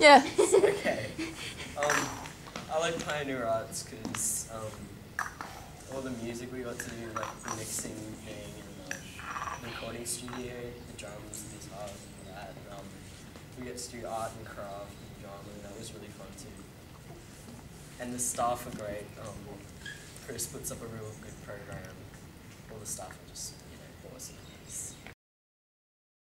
Yeah. okay. Um, I like Pioneer Arts because um, all the music we got to do, like the mixing thing and the recording studio, the drums, the guitars, and all that. And, um, we got to do art and craft and drama, and that was really fun too. And the staff are great. Um, Chris puts up a real good program. All the staff are just.